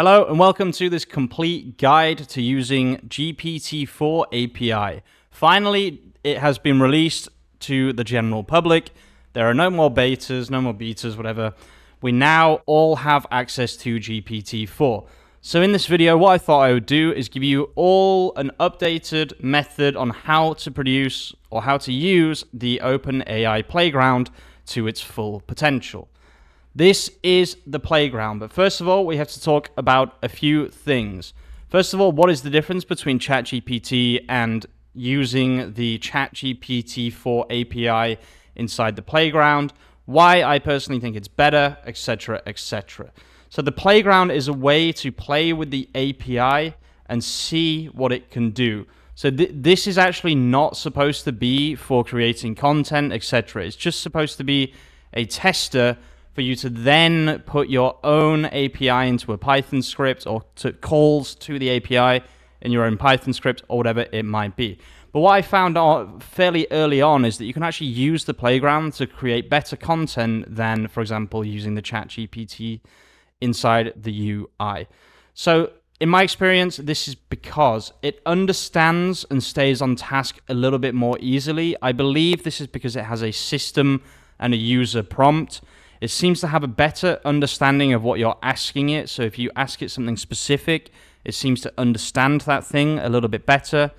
Hello and welcome to this complete guide to using GPT-4 API. Finally, it has been released to the general public. There are no more betas, no more betas, whatever. We now all have access to GPT-4. So in this video, what I thought I would do is give you all an updated method on how to produce or how to use the OpenAI Playground to its full potential. This is the playground, but first of all, we have to talk about a few things. First of all, what is the difference between ChatGPT and using the ChatGPT 4 API inside the playground? Why I personally think it's better, etc., etc. So the playground is a way to play with the API and see what it can do. So th this is actually not supposed to be for creating content, etc. It's just supposed to be a tester for you to then put your own API into a Python script or to calls to the API in your own Python script or whatever it might be. But what I found out fairly early on is that you can actually use the playground to create better content than, for example, using the chat GPT inside the UI. So in my experience, this is because it understands and stays on task a little bit more easily. I believe this is because it has a system and a user prompt. It seems to have a better understanding of what you're asking it. So if you ask it something specific, it seems to understand that thing a little bit better.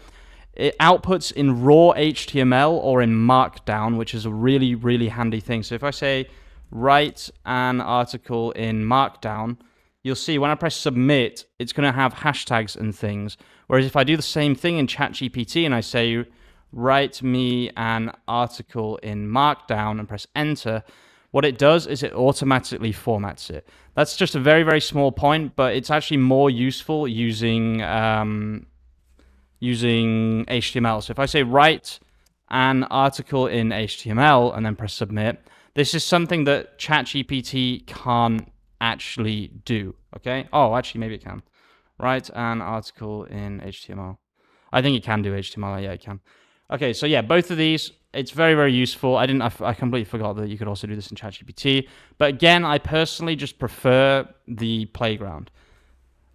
It outputs in raw HTML or in Markdown, which is a really, really handy thing. So if I say write an article in Markdown, you'll see when I press submit, it's going to have hashtags and things. Whereas if I do the same thing in ChatGPT and I say write me an article in Markdown and press enter, what it does is it automatically formats it. That's just a very, very small point, but it's actually more useful using um, using HTML. So if I say write an article in HTML and then press submit, this is something that ChatGPT can't actually do. Okay. Oh, actually, maybe it can. Write an article in HTML. I think it can do HTML. Yeah, it can. Okay, so yeah, both of these it's very very useful. I didn't. I, completely forgot that you could also do this in ChatGPT. But again, I personally just prefer the playground.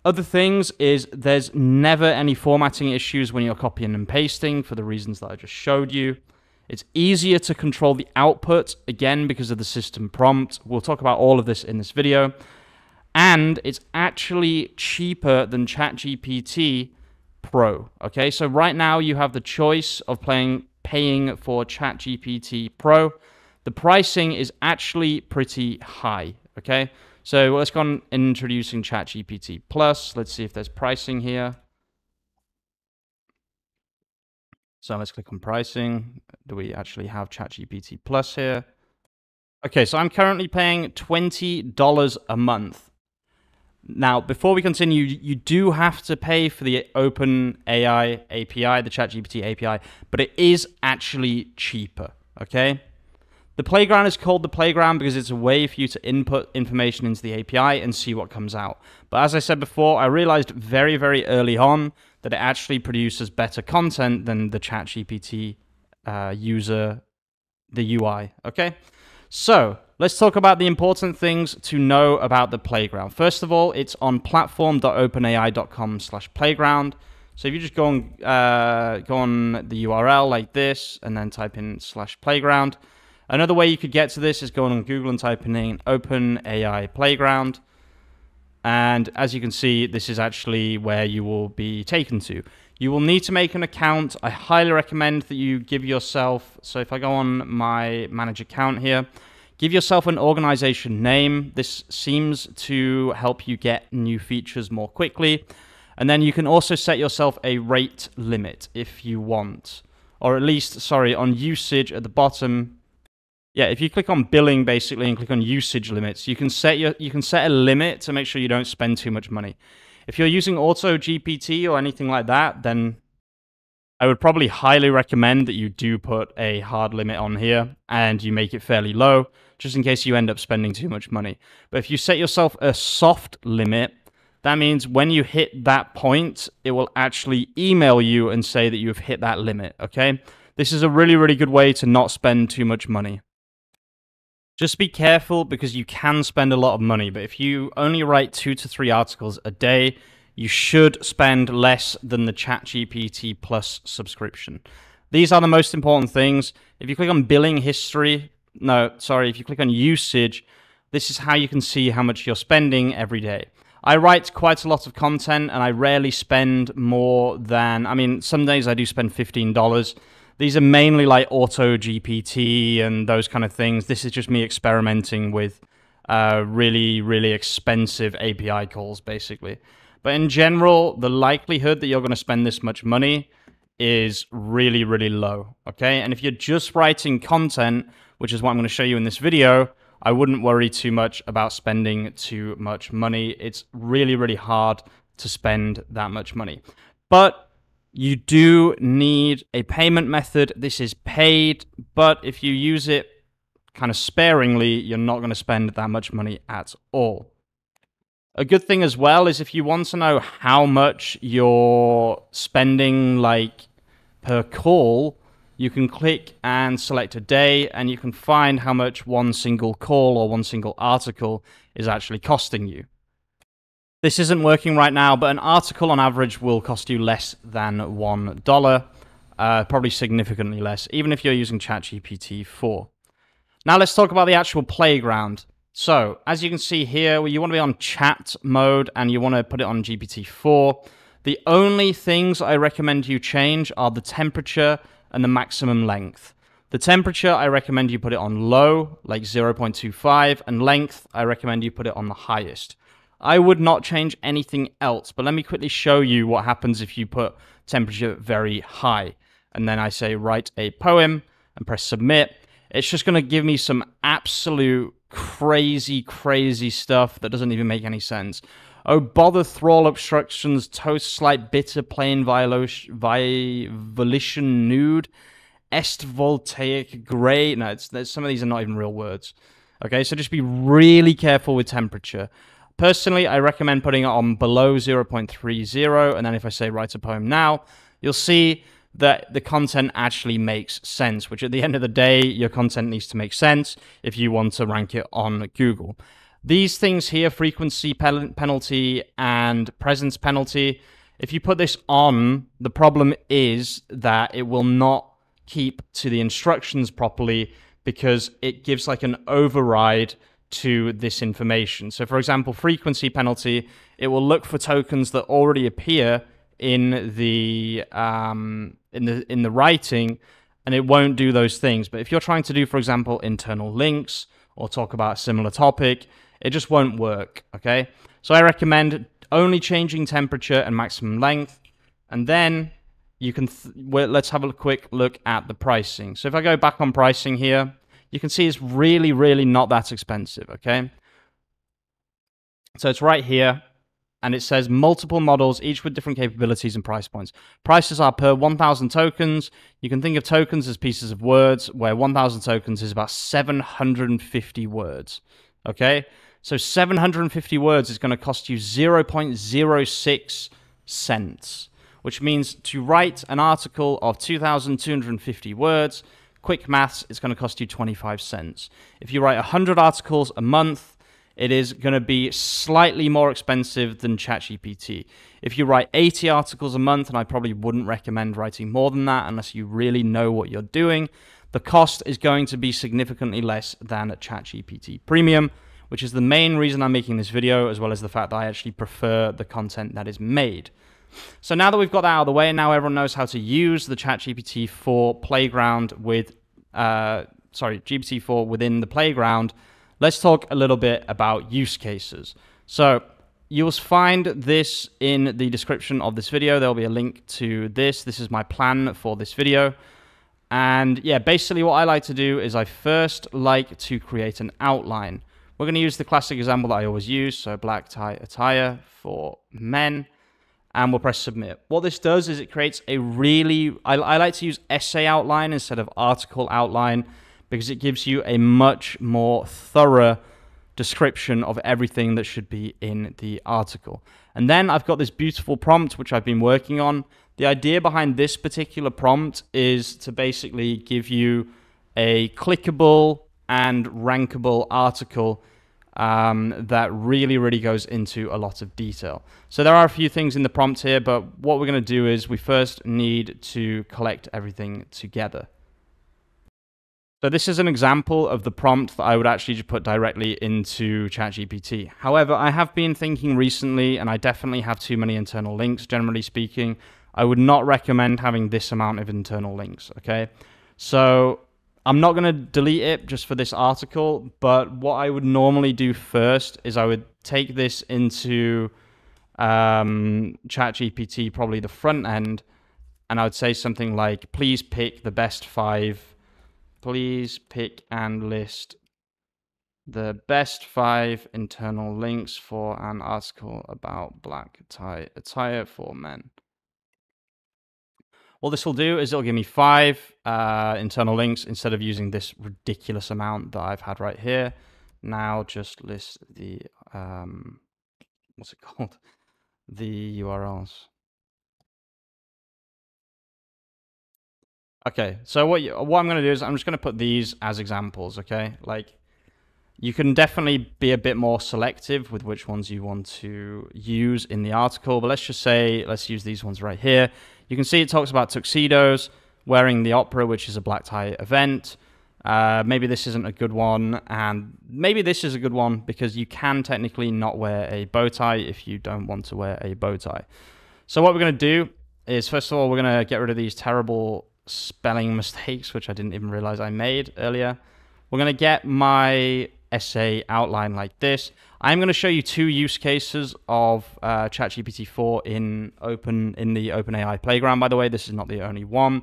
Other things is there's never any formatting issues when you're copying and pasting for the reasons that I just showed you. It's easier to control the output, again, because of the system prompt. We'll talk about all of this in this video. And it's actually cheaper than ChatGPT Pro. Okay, so right now you have the choice of playing paying for ChatGPT Pro. The pricing is actually pretty high, okay? So let's go on introducing ChatGPT Plus. Let's see if there's pricing here. So let's click on pricing. Do we actually have ChatGPT Plus here? Okay, so I'm currently paying $20 a month. Now, before we continue, you do have to pay for the Open AI API, the ChatGPT API, but it is actually cheaper, okay? The playground is called the playground because it's a way for you to input information into the API and see what comes out. But as I said before, I realized very, very early on that it actually produces better content than the ChatGPT uh, user, the UI, okay? So let's talk about the important things to know about the playground. First of all, it's on platform.openai.com slash playground. So if you just go on, uh, go on the URL like this and then type in slash playground. Another way you could get to this is going on Google and typing in OpenAI Playground. And as you can see, this is actually where you will be taken to. You will need to make an account. I highly recommend that you give yourself, so if I go on my manage account here, give yourself an organization name. This seems to help you get new features more quickly. And then you can also set yourself a rate limit if you want, or at least, sorry, on usage at the bottom. Yeah, if you click on billing basically and click on usage limits, you can set your you can set a limit to make sure you don't spend too much money. If you're using Auto GPT or anything like that, then I would probably highly recommend that you do put a hard limit on here and you make it fairly low, just in case you end up spending too much money. But if you set yourself a soft limit, that means when you hit that point, it will actually email you and say that you've hit that limit, okay? This is a really, really good way to not spend too much money. Just be careful because you can spend a lot of money, but if you only write two to three articles a day, you should spend less than the ChatGPT Plus subscription. These are the most important things. If you click on billing history, no, sorry, if you click on usage, this is how you can see how much you're spending every day. I write quite a lot of content and I rarely spend more than, I mean, some days I do spend $15. These are mainly like auto GPT and those kind of things. This is just me experimenting with uh, really, really expensive API calls, basically. But in general, the likelihood that you're going to spend this much money is really, really low. Okay. And if you're just writing content, which is what I'm going to show you in this video, I wouldn't worry too much about spending too much money. It's really, really hard to spend that much money. But you do need a payment method. This is paid, but if you use it kind of sparingly, you're not going to spend that much money at all. A good thing as well is if you want to know how much you're spending like per call, you can click and select a day and you can find how much one single call or one single article is actually costing you. This isn't working right now, but an article on average will cost you less than $1, uh, probably significantly less, even if you're using ChatGPT 4. Now let's talk about the actual playground. So, as you can see here, you want to be on chat mode and you want to put it on GPT-4. The only things I recommend you change are the temperature and the maximum length. The temperature, I recommend you put it on low, like 0.25, and length, I recommend you put it on the highest. I would not change anything else, but let me quickly show you what happens if you put temperature very high. And then I say write a poem and press submit. It's just going to give me some absolute crazy, crazy stuff that doesn't even make any sense. Oh, bother thrall obstructions, toast slight bitter plain violation, volition nude, est voltaic grey. No, it's, some of these are not even real words. Okay, so just be really careful with temperature. Personally, I recommend putting it on below 0.30, and then if I say write a poem now, you'll see that the content actually makes sense, which at the end of the day, your content needs to make sense if you want to rank it on Google. These things here, frequency penalty and presence penalty, if you put this on, the problem is that it will not keep to the instructions properly because it gives like an override to this information. So for example, frequency penalty, it will look for tokens that already appear in the um, in the in the writing, and it won't do those things. But if you're trying to do, for example, internal links or talk about a similar topic, it just won't work. Okay, so I recommend only changing temperature and maximum length, and then you can. Th- let's have a quick look at the pricing. So if I go back on pricing here, you can see it's really, really not that expensive, okay? So it's right here, and it says multiple models, each with different capabilities and price points. Prices are per 1,000 tokens. You can think of tokens as pieces of words, where 1,000 tokens is about 750 words, okay? So 750 words is going to cost you 0.06 cents, which means to write an article of 2,250 words, quick maths, it's going to cost you 25 cents. If you write 100 articles a month, it is going to be slightly more expensive than ChatGPT. If you write 80 articles a month, and I probably wouldn't recommend writing more than that unless you really know what you're doing, the cost is going to be significantly less than ChatGPT Premium, which is the main reason I'm making this video, as well as the fact that I actually prefer the content that is made. So now that we've got that out of the way, now everyone knows how to use the ChatGPT 4 playground with, uh, sorry, GPT-4 within the playground. Let's talk a little bit about use cases. So you'll find this in the description of this video. There'll be a link to this. This is my plan for this video. And yeah, basically what I like to do is I first like to create an outline. We're going to use the classic example that I always use, so black tie attire for men and we'll press submit. What this does is it creates a really, I, I, like to use essay outline instead of article outline because it gives you a much more thorough description of everything that should be in the article. And then I've got this beautiful prompt which I've been working on. The idea behind this particular prompt is to basically give you a clickable and rankable article um, that really, really goes into a lot of detail. So there are a few things in the prompt here, but what we're going to do is we first need to collect everything together. So this is an example of the prompt that I would actually just put directly into ChatGPT. However, I have been thinking recently, and I definitely have too many internal links, generally speaking. I would not recommend having this amount of internal links, okay? So I'm not going to delete it just for this article, but what I would normally do first is I would take this into um, ChatGPT, probably the front end, and I would say something like, please pick the best five, please pick and list the best five internal links for an article about black tie attire for men. What this will do is it'll give me five uh, internal links instead of using this ridiculous amount that I've had right here. Now just list the, um, what's it called? The URLs. Okay, so what, you, what I'm going to do is I'm just going to put these as examples, okay? Like, you can definitely be a bit more selective with which ones you want to use in the article, but let's just say, let's use these ones right here. You can see it talks about tuxedos, wearing the opera, which is a black tie event. Uh, maybe this isn't a good one, and maybe this is a good one because you can technically not wear a bow tie if you don't want to wear a bow tie. So what we're going to do is, first of all, we're going to get rid of these terrible spelling mistakes, which I didn't even realize I made earlier. We're going to get my essay outline like this. I'm going to show you two use cases of uh, ChatGPT 4 in open in the OpenAI playground. By the way, this is not the only one.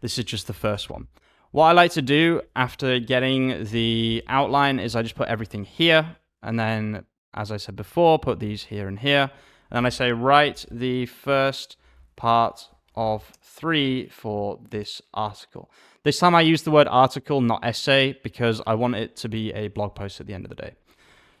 This is just the first one. What I like to do after getting the outline is I just put everything here, and then, as I said before, put these here and here. And then I say write the first part of three for this article. This time I use the word article, not essay, because I want it to be a blog post at the end of the day.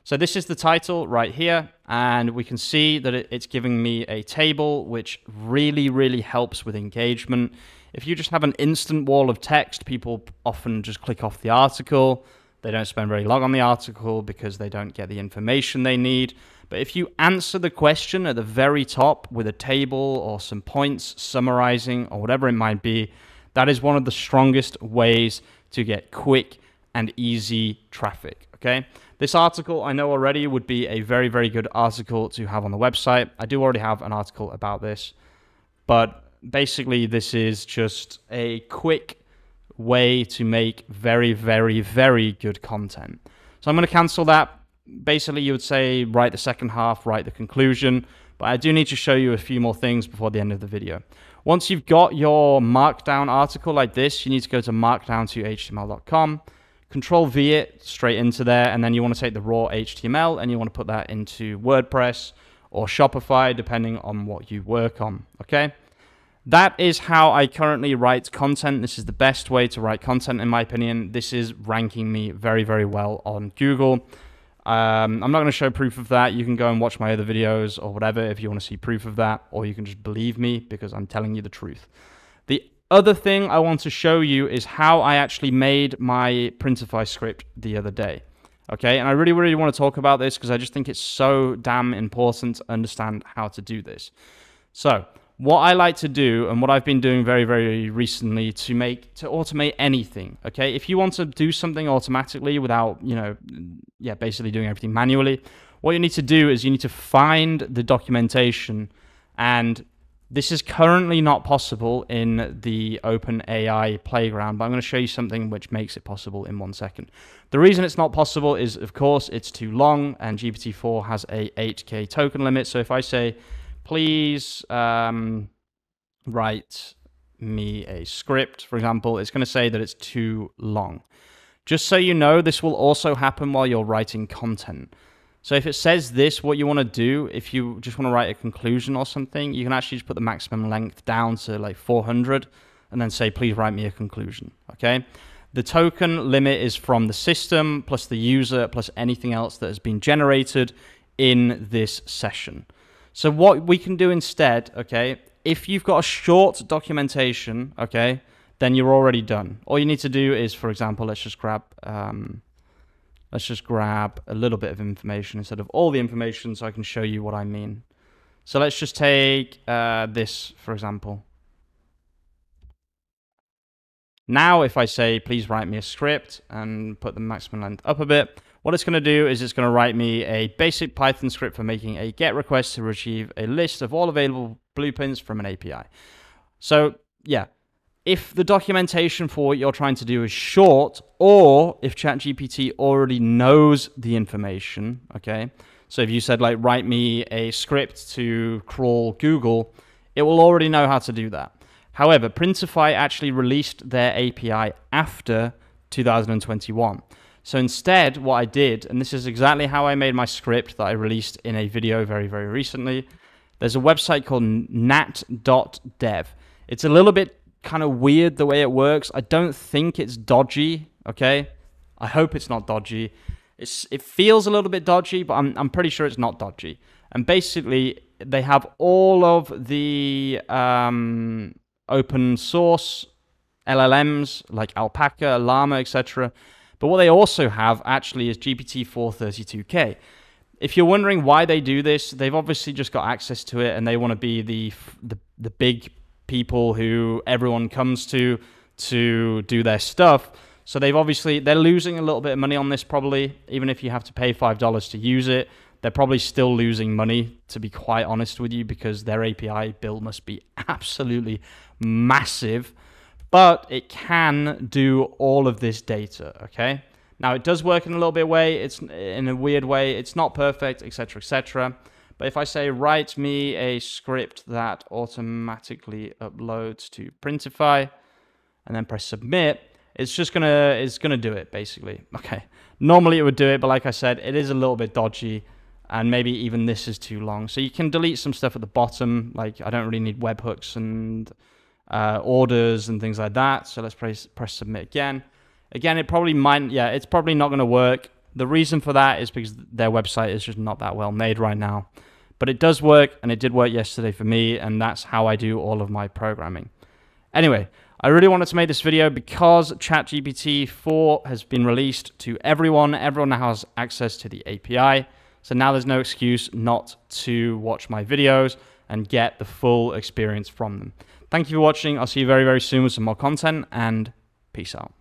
So this is the title right here, and we can see that it's giving me a table, which really, really helps with engagement. If you just have an instant wall of text, people often just click off the article. They don't spend very long on the article because they don't get the information they need. But if you answer the question at the very top with a table or some points summarizing or whatever it might be, that is one of the strongest ways to get quick and easy traffic. Okay. This article I know already would be a very, very good article to have on the website. I do already have an article about this, but basically, this is just a quick way to make very, very, very good content. So I'm going to cancel that. Basically, you would say write the second half, write the conclusion, but I do need to show you a few more things before the end of the video. Once you've got your markdown article like this, you need to go to markdown2html.com control V it straight into there, and then you want to take the raw HTML and you want to put that into WordPress or Shopify, depending on what you work on. Okay. That is how I currently write content. This is the best way to write content, in my opinion. This is ranking me very, very well on Google. Um, I'm not going to show proof of that. You can go and watch my other videos or whatever if you want to see proof of that, or you can just believe me because I'm telling you the truth. The other thing I want to show you is how I actually made my Printify script the other day. Okay, and I really, really want to talk about this because I just think it's so damn important to understand how to do this. So, what I like to do and what I've been doing very, very recently to make to automate anything. Okay, if you want to do something automatically without, you know, yeah, basically doing everything manually, what you need to do is you need to find the documentation and this is currently not possible in the OpenAI playground, but I'm going to show you something which makes it possible in one second. The reason it's not possible is, of course, it's too long, and GPT-4 has a 8K token limit. So if I say, please um, write me a script, for example, it's going to say that it's too long. Just so you know, this will also happen while you're writing content. So if it says this, what you want to do, if you just want to write a conclusion or something, you can actually just put the maximum length down to like 400 and then say, please write me a conclusion, okay? The token limit is from the system plus the user plus anything else that has been generated in this session. So what we can do instead, okay, if you've got a short documentation, okay, then you're already done. All you need to do is, for example, let's just grab, um, let's just grab a little bit of information instead of all the information so I can show you what I mean. So let's just take uh, this, for example. Now, if I say, please write me a script and put the maximum length up a bit, what it's going to do is it's going to write me a basic Python script for making a GET request to retrieve a list of all available blueprints from an API. So, yeah, if the documentation for what you're trying to do is short, or if ChatGPT already knows the information, okay? So if you said, like, write me a script to crawl Google, it will already know how to do that. However, Printify actually released their API after 2021. So instead, what I did, and this is exactly how I made my script that I released in a video very, very recently, there's a website called nat.dev. It's a little bit kind of weird the way it works. I don't think it's dodgy, okay? I hope it's not dodgy. It's, it feels a little bit dodgy, but I'm, I'm pretty sure it's not dodgy. And basically, they have all of the um, open source LLMs like Alpaca, Llama, etc. But what they also have actually is GPT-4 32K. If you're wondering why they do this, they've obviously just got access to it and they want to be the, the, the big people who everyone comes to to do their stuff. So they've obviously they're losing a little bit of money on this probably, even if you have to pay five dollars to use it. They're probably still losing money, to be quite honest with you, because their API bill must be absolutely massive. But it can do all of this data, okay? Now it does work in a little bit way. It's in a weird way. It's not perfect, etc., etc. But if I say write me a script that automatically uploads to Printify and then press submit, it's just gonna it's gonna do it basically. Okay. Normally it would do it, but like I said, it is a little bit dodgy and maybe even this is too long. So you can delete some stuff at the bottom, like I don't really need webhooks and uh, orders and things like that. So let's press press submit again. Again, it probably might, yeah, it's probably not going to work. The reason for that is because their website is just not that well made right now. But it does work, and it did work yesterday for me, and that's how I do all of my programming. Anyway, I really wanted to make this video because ChatGPT 4 has been released to everyone. Everyone now has access to the API. So now there's no excuse not to watch my videos and get the full experience from them. Thank you for watching. I'll see you very, very soon with some more content, and peace out.